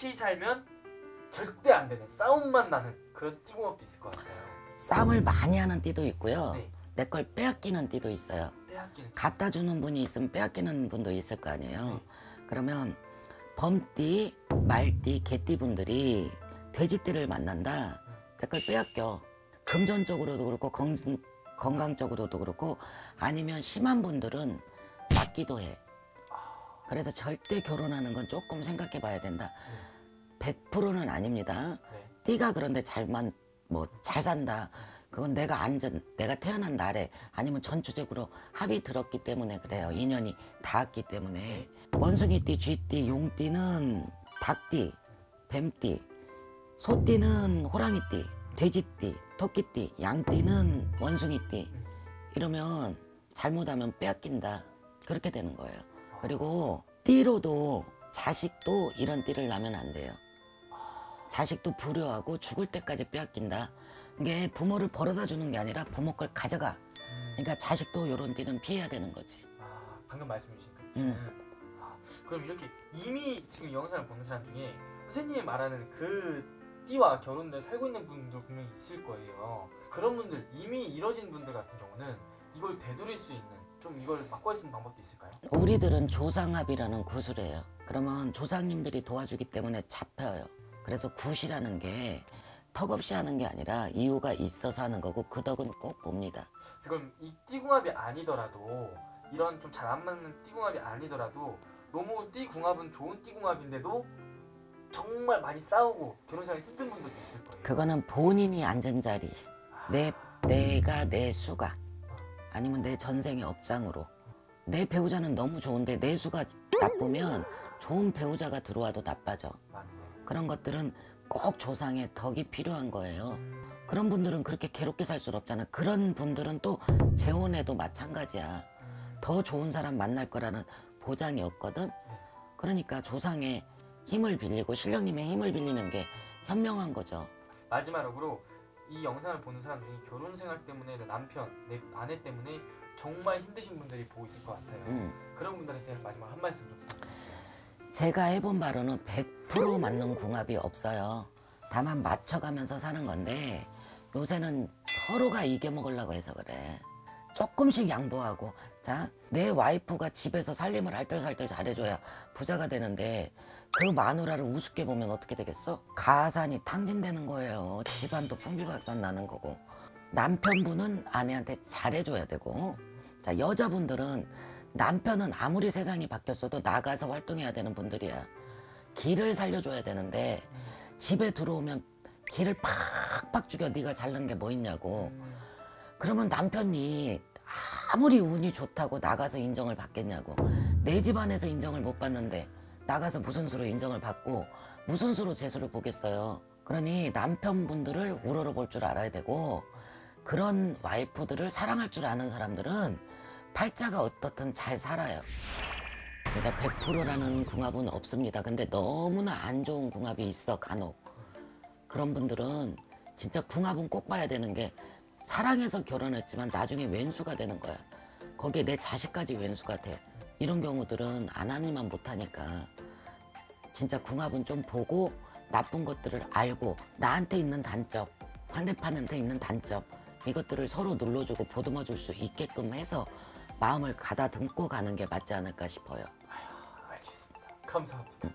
같이 살면 절대 안 되는 싸움만 나는 그런 띠궁합도 있을 것 같아요. 싸움을 많이 하는 띠도 있고요. 네. 내걸 빼앗기는 띠도 있어요. 빼앗기는 갖다 주는 분이 있으면 빼앗기는 분도 있을 거 아니에요. 네. 그러면 범띠, 말띠, 개띠 분들이 돼지띠를 만난다. 내걸 빼앗겨. 금전적으로도 그렇고 건, 건강적으로도 그렇고 아니면 심한 분들은 맞기도 해. 그래서 절대 결혼하는 건 조금 생각해 봐야 된다. 100%는 아닙니다. 네. 띠가 그런데 잘만 뭐 잘 산다. 그건 내가 안전, 내가 태어난 날에 아니면 전투적으로 합이 들었기 때문에 그래요. 인연이 닿았기 때문에 원숭이띠, 쥐띠, 용띠는 닭띠, 뱀띠, 소띠는 호랑이띠, 돼지띠, 토끼띠, 양띠는 원숭이띠. 이러면 잘못하면 빼앗긴다. 그렇게 되는 거예요. 그리고 띠로도 자식도 이런 띠를 낳으면 안 돼요. 자식도 불효하고 죽을 때까지 빼앗긴다. 이게 부모를 벌어다 주는 게 아니라 부모 걸 가져가. 그러니까 자식도 이런 띠는 피해야 되는 거지. 아, 방금 말씀 주신 그 음. 아, 그럼 이렇게 이미 지금 영상을 보는 사람 중에 선생님이 말하는 그 띠와 결혼을 살고 있는 분들 분명히 있을 거예요. 그런 분들 이미 이뤄진 분들 같은 경우는 이걸 되돌릴 수 있는 좀 이걸 바꿔 쓰는 방법도 있을까요? 우리들은 조상합이라는 구슬이에요. 그러면 조상님들이 도와주기 때문에 잡혀요. 그래서 굿이라는 게 턱없이 하는 게 아니라 이유가 있어서 하는 거고 그 덕은 꼭 봅니다. 그럼 이 띠궁합이 아니더라도 이런 좀 잘 안 맞는 띠궁합이 아니더라도 너무 띠궁합은 좋은 띠궁합인데도 정말 많이 싸우고 결혼생활 힘든 분들도 있을 거예요. 그거는 본인이 앉은 자리, 내 내가 내 수가 아니면 내 전생의 업장으로 내 배우자는 너무 좋은데 내 수가 나쁘면 좋은 배우자가 들어와도 나빠져. 그런 것들은 꼭 조상의 덕이 필요한 거예요. 그런 분들은 그렇게 괴롭게 살 수는 없잖아. 그런 분들은 또 재혼해도 마찬가지야. 음, 더 좋은 사람 만날 거라는 보장이 없거든. 그러니까 조상의 힘을 빌리고 신령님의 힘을 빌리는 게 현명한 거죠. 마지막으로 이 영상을 보는 사람 중에 결혼 생활 때문에 내 남편, 내 아내 때문에 정말 힘드신 분들이 보고 있을 것 같아요. 음. 그런 분들한테 마지막 한 말씀 좀 부탁드립니다. 제가 해본 바로는 100% 맞는 궁합이 없어요. 다만 맞춰가면서 사는 건데 요새는 서로가 이겨먹으려고 해서 그래. 조금씩 양보하고 자 내 와이프가 집에서 살림을 알뜰살뜰 잘해줘야 부자가 되는데 그 마누라를 우습게 보면 어떻게 되겠어? 가산이 탕진되는 거예요. 집안도 풍비박산 나는 거고 남편분은 아내한테 잘해줘야 되고 자 여자분들은 남편은 아무리 세상이 바뀌었어도 나가서 활동해야 되는 분들이야. 길을 살려줘야 되는데 집에 들어오면 길을 팍팍 죽여 네가 잘난 게 뭐 있냐고. 그러면 남편이 아무리 운이 좋다고 나가서 인정을 받겠냐고. 내 집안에서 인정을 못 받는데 나가서 무슨 수로 인정을 받고 무슨 수로 재수를 보겠어요. 그러니 남편분들을 우러러 볼 줄 알아야 되고 그런 와이프들을 사랑할 줄 아는 사람들은 팔자가 어떻든 잘 살아요. 그러니까 100%라는 궁합은 없습니다. 근데 너무나 안 좋은 궁합이 있어 간혹. 그런 분들은 진짜 궁합은 꼭 봐야 되는 게 사랑해서 결혼했지만 나중에 왼수가 되는 거야. 거기에 내 자식까지 왼수가 돼. 이런 경우들은 안 하니만 못하니까 진짜 궁합은 좀 보고 나쁜 것들을 알고 나한테 있는 단점, 상대편한테 있는 단점 이것들을 서로 눌러주고 보듬어 줄 수 있게끔 해서 마음을 가다듬고 가는 게 맞지 않을까 싶어요. 알겠습니다. 감사합니다.